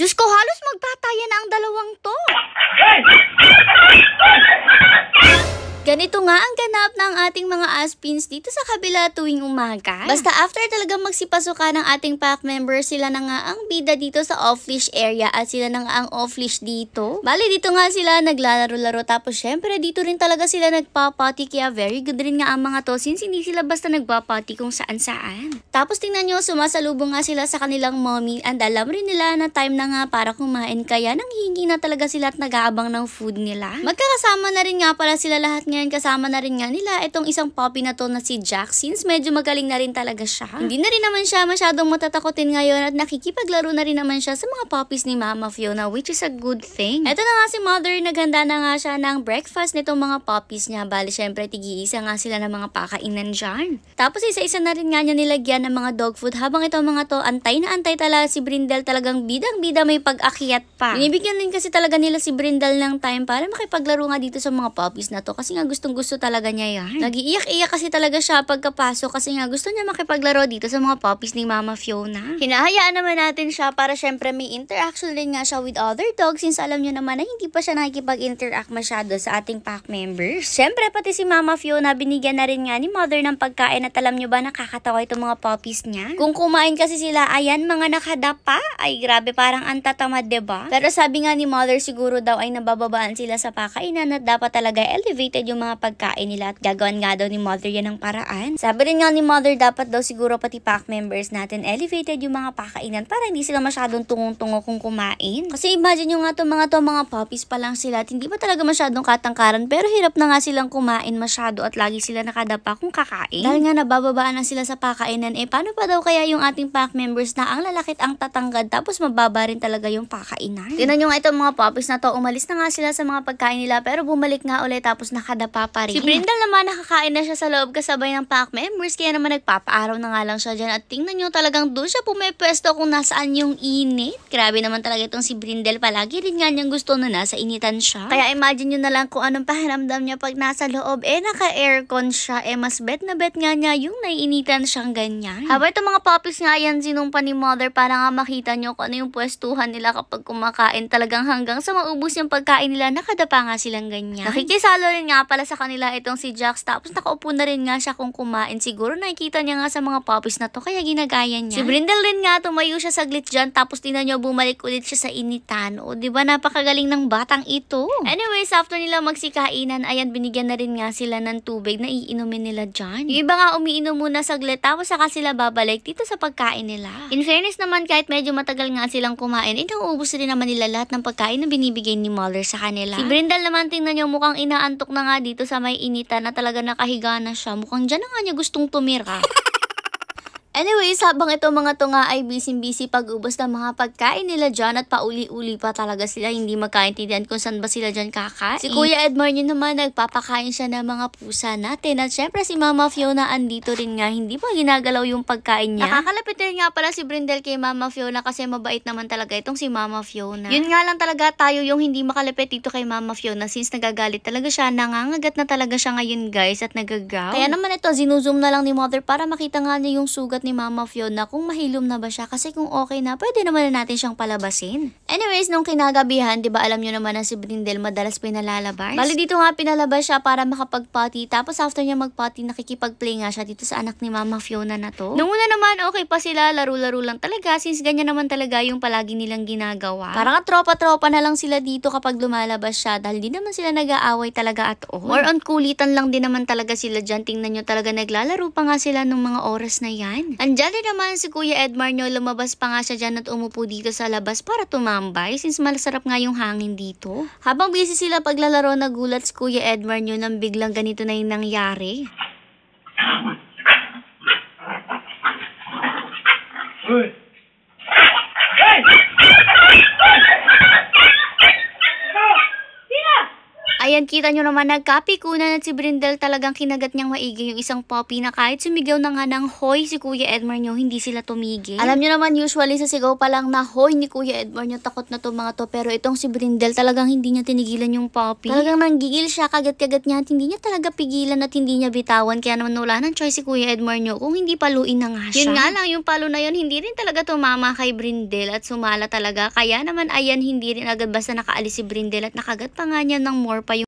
Diyos ko, halos magpatayan na ang dalawang to. Ganito nga ang ganap ng ating mga aspins dito sa kabila tuwing umaga. Basta after talaga magsipasuka ng ating pack members, sila na nga ang bida dito sa off-leash area at sila na nga ang off-leash dito. Bali, dito nga sila naglalaro-laro tapos syempre dito rin talaga sila nagpapati kaya very good rin nga ang mga to since hindi sila basta nagpapati kung saan-saan. Tapos tingnan nyo, sumasalubong nga sila sa kanilang mommy and alam rin nila na time na nga para kumain kaya nang hingi na talaga sila at nag-aabang ng food nila. Magkakasama na rin nga pala sila lahat ngayon kasama na rin nga nila itong isang puppy na to na si Jack since medyo magaling na rin talaga siya. Hindi na rin naman siya masyadong matatakotin ngayon at nakikipaglaro na rin naman siya sa mga puppies ni Mama Fiona which is a good thing. Ito na nga si Mother, naghanda na nga siya ng breakfast nitong mga puppies niya. Bali syempre tigi-isa nga sila ng mga pakainan dyan. Tapos isa-isa na rin nga niya nilagyan ng mga dog food habang itong mga to antay na antay talaga si Brindle talagang bidang-bida may pag-akyat pa. Binibigyan din kasi talaga nila si Brindle ng time para makipaglaro nga dito sa mga puppies na to kasi nga gustong gusto talaga niya yan. Nagiiyak-iyak kasi talaga siya pagkapasok kasi nga gusto niya makipaglaro dito sa mga puppies ni Mama Fiona. Hinahayaan naman natin siya para syempre may interaction din nga siya with other dogs since alam niyo naman na hindi pa siya nakikipag-interact masyado sa ating pack members. Syempre pati si Mama Fiona binigyan na rin nga ni Mother ng pagkain at alam niyo ba nakakatawa itong mga puppies niya. Kung kumain kasi sila ayan mga nakadapa ay grabe parang antatamad ba? Diba? Pero sabi nga ni Mother siguro daw ay nabababaan sila sa pakainan at dapat talaga elevated yung mga pagkain nila at gagawin nga daw ni mother yan ng paraan. Sabi rin nga ni mother dapat daw siguro pati pack members natin elevated yung mga pakainan para hindi sila masyadong tungong-tungo kung kumain. Kasi imagine nyo nga to mga to mga puppies pa lang sila at hindi pa talaga masyadong katangkaran pero hirap na nga silang kumain masyado at lagi sila nakadapa kung kakain. Dahil nga nabababaan na sila sa pakainan eh paano pa daw kaya yung ating pack members na ang lalakit ang tatanggad tapos mababa rin talaga yung pakainan. Tinan nyo nga itong mga puppies na to umalis na nga sila sa mga pagkain nila pero bumalik nga ulit tapos nakadapa pa rin. Si Brindle naman nakakain na siya sa loob kasabay ng pack members kaya naman nagpapaaraw na nga lang siya dyan at tingnan nyo talagang doon siya pumepwesto kung nasaan yung init. Grabe naman talaga itong si Brindle palagi rin nga niyang gusto na nasa initan siya. Kaya imagine nyo na lang kung anong pakiramdam niya pag nasa loob eh naka-aircon siya eh mas bet na bet nga niya yung naiinitan siyang ganyan. Habang itong mga puppies nga yan sinumpa ni mother para nga makita nyo kung ano yung pwestuhan nila kapag kumakain talagang hanggang sa maubos yung pagkain nila nakadapa nga silang ganyan. Nakikisalo rin nga pala sa kanila itong si Jax. Tapos nakaupo na rin nga siya kung kumain. Siguro nakikita niya nga sa mga puppies na to. Kaya ginagaya niya. Si Brindle rin nga tumayo siya saglit dyan. Tapos tinan niyo bumalik ulit siya sa initan. O di ba napakagaling ng batang ito. Anyways, after nila magsikainan, ayan binigyan na rin nga sila ng tubig na iinumin nila dyan. Yung iba nga umiinom muna saglit. Tapos saka sila babalik dito sa pagkain nila. In fairness naman kahit medyo matagal nga silang kumain, inaubos rin naman nila lahat ng pagkain na binibigay ni Mother sa kanila. Si Brindle naman tingnan niyo mukhang inaantok na nga dito sa may initan na talaga nakahiga na siya. Mukhang dyan na nga niya gustong tumira. Anyways, habang ito mga to nga ay busy-busy pag-ubos ng mga pagkain nila dyan at pauli-uli pa talaga sila hindi magkaintindihan kung saan ba sila dyan kakain. Si Kuya Edmar nyo naman nagpapakain siya ng mga pusa natin at syempre si Mama Fiona andito rin nga hindi pa ginagalaw yung pagkain niya. Nakakalapit rin nga pala si Brindel kay Mama Fiona kasi mabait naman talaga itong si Mama Fiona. Yun nga lang talaga tayo yung hindi makalapit dito kay Mama Fiona since nagagalit talaga siya, nangangagat na talaga siya ngayon guys at nagagaw. Kaya naman ito, zinuzoom na lang ni Mother para makita nga niya yung sugat ni Mama Fiona kung mahilom na ba siya kasi kung okay na, pwede naman na natin siyang palabasin. Anyways, nung kinagabihan, di ba alam nyo naman na si Brindel madalas pinalalabas? Bali dito nga pinalabas siya para makapag-potty tapos after niya mag-potty, nakikipag-play nga siya dito sa anak ni Mama Fiona na to. Nung una naman, okay pa sila, laro-laro lang talaga since ganyan naman talaga yung palagi nilang ginagawa. Parang tropa-tropa na lang sila dito kapag lumalabas siya dahil di naman sila nag-aaway talaga at all. More on kulitan lang din naman talaga sila dyan. Tingnan nyo talaga naglalaro pa nga sila nung mga oras na yan. Rin naman si Kuya Edmar nyo, lumabas pa nga siya dyan at umupo dito sa labas para tumambay since malasarap nga yung hangin dito. Habang busy sila paglalaro, nagulat si Kuya Edmar nyo nang biglang ganito na yung nangyari. Uy! Ayan kita nyo naman nagkapikunan at si Brindel talagang kinagat niyang maigi yung isang puppy na kahit sumigaw na nga ng hoy si Kuya Edmar nyo, hindi sila tumigil. Alam nyo naman, usually sa sigaw pa lang na hoy ni Kuya Edmar nyo, takot na to mga to. Pero itong si Brindel talagang hindi niya tinigilan yung puppy. Talagang nanggigil siya, kagat-kagat niya at hindi niya talaga pigilan at hindi niya bitawan. Kaya naman wala ng choice si Kuya Edmar nyo kung hindi paluin na nga siya. Yun nga lang, yung palo na yun, hindi rin talaga tumama kay Brindel at sumala talaga. Kaya naman, ayan, hindi rin agad basta nakaalis si Brindel at nakagat pa nga niya ng more pa yung